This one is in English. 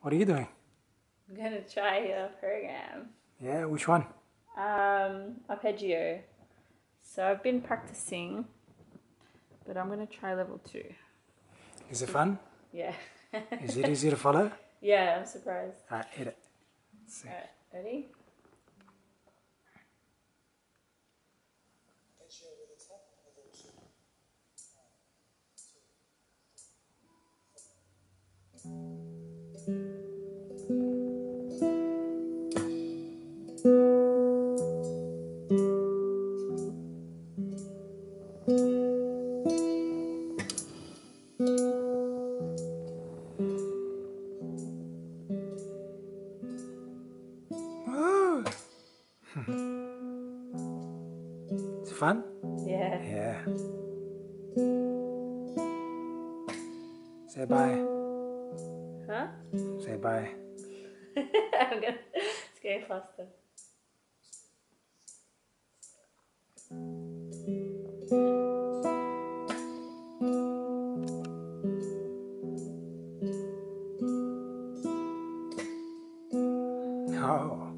What are you doing? I'm gonna try a program. Yeah, which one? Um, arpeggio. So I've been practicing, but I'm gonna try level two. Is it fun? Yeah. Is it easy to follow? yeah, I'm surprised. Alright, hit it. Let's see. Alright, ready? Woo! Is it fun? Yeah. Yeah. Say bye. Huh? Say bye. I'm gonna it's going faster. Oh.